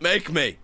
Make me.